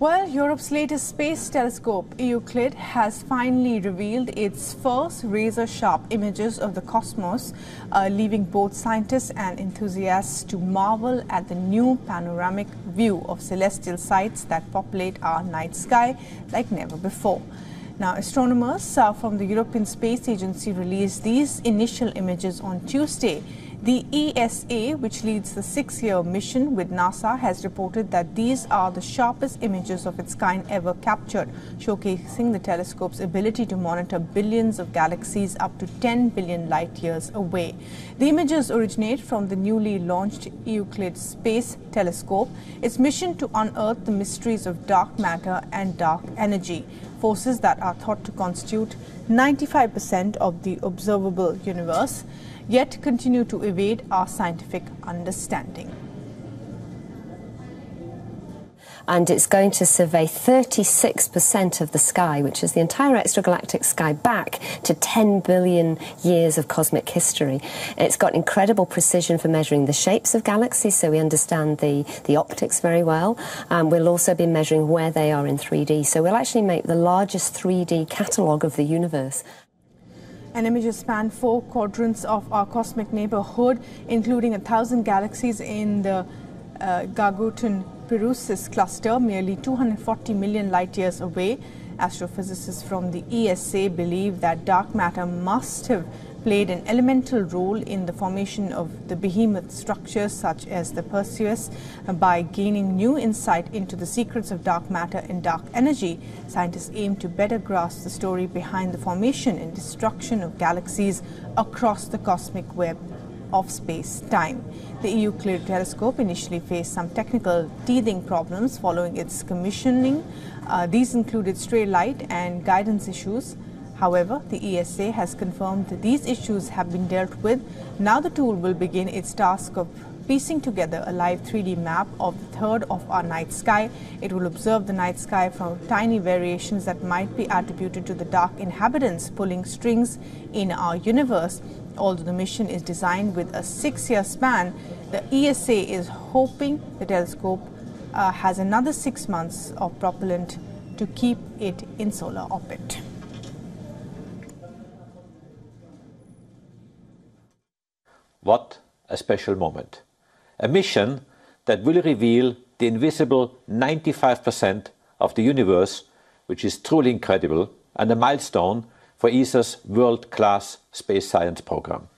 Well, Europe's latest space telescope, Euclid, has finally revealed its first razor sharp images of the cosmos, uh, leaving both scientists and enthusiasts to marvel at the new panoramic view of celestial sights that populate our night sky like never before. Now, astronomers uh, from the European Space Agency released these initial images on Tuesday. The ESA, which leads the six-year mission with NASA, has reported that these are the sharpest images of its kind ever captured, showcasing the telescope's ability to monitor billions of galaxies up to 10 billion light years away. The images originate from the newly launched Euclid Space Telescope, its mission to unearth the mysteries of dark matter and dark energy, forces that are thought to constitute 95% of the observable universe yet continue to evade our scientific understanding. And it's going to survey 36% of the sky, which is the entire extragalactic sky, back to 10 billion years of cosmic history. It's got incredible precision for measuring the shapes of galaxies, so we understand the, the optics very well. Um, we'll also be measuring where they are in 3D, so we'll actually make the largest 3D catalogue of the universe and images span four quadrants of our cosmic neighborhood, including a thousand galaxies in the uh, Perseus cluster, merely 240 million light years away. Astrophysicists from the ESA believe that dark matter must have played an elemental role in the formation of the behemoth structures such as the Perseus. By gaining new insight into the secrets of dark matter and dark energy, scientists aim to better grasp the story behind the formation and destruction of galaxies across the cosmic web of space-time. The Euclid telescope initially faced some technical teething problems following its commissioning. Uh, these included stray light and guidance issues. However, the ESA has confirmed that these issues have been dealt with. Now the tool will begin its task of piecing together a live 3D map of the third of our night sky. It will observe the night sky from tiny variations that might be attributed to the dark inhabitants pulling strings in our universe. Although the mission is designed with a six-year span, the ESA is hoping the telescope uh, has another six months of propellant to keep it in solar orbit. What a special moment. A mission that will reveal the invisible 95% of the universe, which is truly incredible, and a milestone for ESA's world-class space science program.